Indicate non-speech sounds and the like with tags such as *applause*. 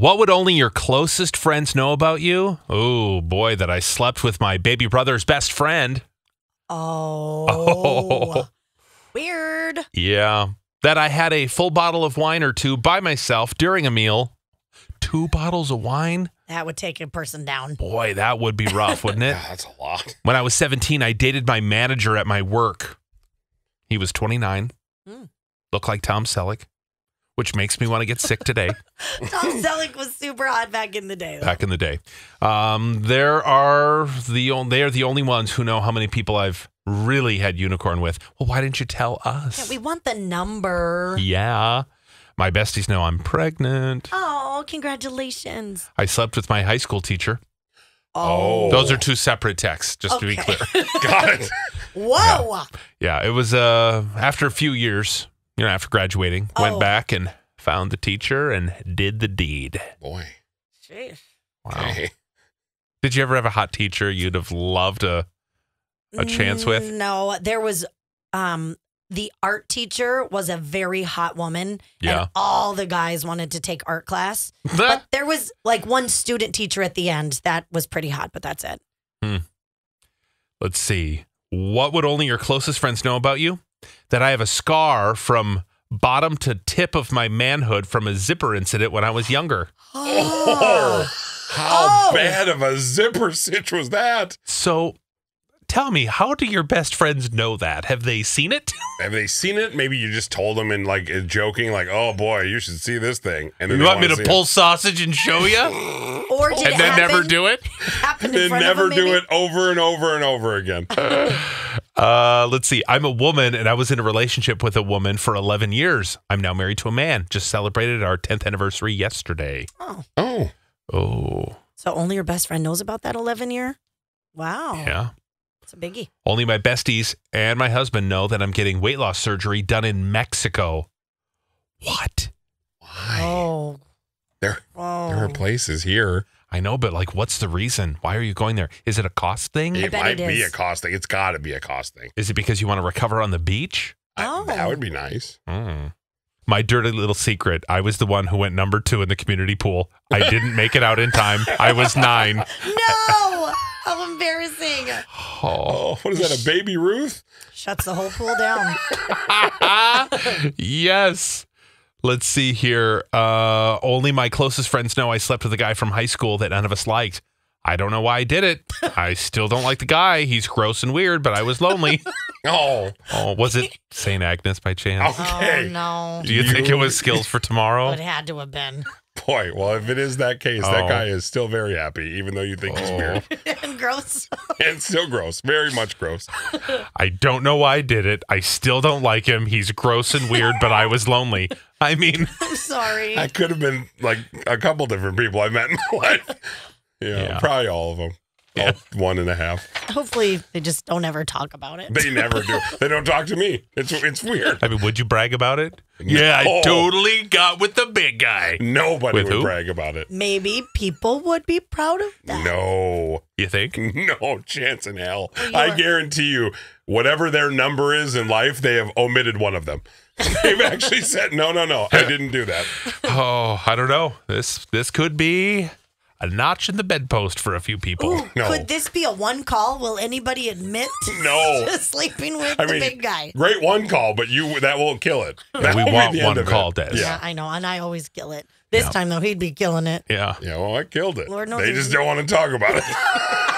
What would only your closest friends know about you? Oh boy, that I slept with my baby brother's best friend. Oh. Oh. *laughs* Weird. Yeah. That I had a full bottle of wine or two by myself during a meal. Two bottles of wine? That would take a person down. Boy, that would be rough, wouldn't it? Yeah, *laughs* that's a lot. When I was 17, I dated my manager at my work. He was 29, Hmm. looked like Tom Selleck, which makes me want to get sick today. *laughs* Tom Selleck was super hot back in the day. though. back in the day. Um, there are the on- they are the only ones who know how many people I've really had unicorn with. Well, why didn't you tell Yeah, us? we want the number. yeah, my besties know I'm pregnant. Oh, congratulations. I slept with my high school teacher. Oh. Those are two separate texts, just to be clear. *laughs* Got it. Whoa. yeah, it was uh after a few years, you know, after graduating, Oh. went back and found the teacher and did the deed. Boy. Sheesh. Wow. Okay. Did you ever have a hot teacher you'd have loved a a chance with? No, there was um the art teacher was a very hot woman. Yeah. And all the guys wanted to take art class. *laughs* But there was like one student teacher at the end that was pretty hot, but that's it. Let's see. What would only your closest friends know about you? That I have a scar from bottom to tip of my manhood from a zipper incident when I was younger. Oh, *gasps* how Oh. bad of a zipper stitch was that? So tell me, how do your best friends know that? Have they seen it? *laughs* Have they seen it? Maybe you just told them in like joking, like, "Oh boy, you should see this thing." And You want me wanna to see pull sausage and show you? *laughs* Or did and it then happen, never do it? *laughs* happen it. in They front never do it over and over and over again. *sighs* Uh, let's see. I'm a woman and I was in a relationship with a woman for 11 years. I'm now married to a man. Just celebrated our 10th anniversary yesterday. Oh, Oh, Oh, so only your best friend knows about that 11 year? Wow. yeah. It's a biggie. Only my besties and my husband know that I'm getting weight loss surgery done in Mexico. What? why? Oh. There, Oh. there are places here. I know, but like, what's the reason? Why are you going there? Is it a cost thing? It bet might it be a cost thing. It's got to be a cost thing. Is it because you want to recover on the beach? I- Oh. that would be nice. Mm. My dirty little secret. I was the one who went number two in the community pool. I didn't make it out in time. I was nine. *laughs* No! How embarrassing. Oh. Oh, what is that? A baby Ruth? Shuts the whole pool down. *laughs* *laughs* yes. Let's see here. Uh, only my closest friends know I slept with a guy from high school that none of us liked. I don't know why I did it. I still don't like the guy. He's gross and weird, but I was lonely. *laughs* Oh, Oh, was it St. Agnes by chance? okay. Oh, no. Do you think it was skills for tomorrow? It had to have been. Boy, well, if it is that case, Oh. that guy oh. is still very happy, even though you think he's Oh. weird. *laughs* and gross. *laughs* and still gross. Very much gross. I don't know why I did it. I still don't like him. He's gross and weird, but I was lonely. I mean, *laughs* I'm sorry. I could have been like a couple different people I met in my life. Yeah, Yeah. probably all of them. Yeah. All one and a half. Hopefully, they just don't ever talk about it. They never do. They don't talk to me. It's it's weird. I mean, would you brag about it? Yeah, I totally got with the big guy. Nobody With would who? brag about it. Maybe people would be proud of that. No, You think? *laughs* no chance in hell. Well, I guarantee you, whatever their number is in life, they have omitted one of them. *laughs* They've actually said, no, no, no, I didn't do that. Oh, I don't know. This this could be a notch in the bedpost for a few people. Ooh, No. Could this be a one call? Will anybody admit No. *laughs* to sleeping with I the mean, big guy? great one call, but you that won't kill it. That we *laughs* want one call, Des. Yeah. Yeah. I know, and I always kill it. This Yeah. time though, he'd be killing it. Yeah. Yeah, well, I killed it. Lord knows they just don't want to talk about it. *laughs*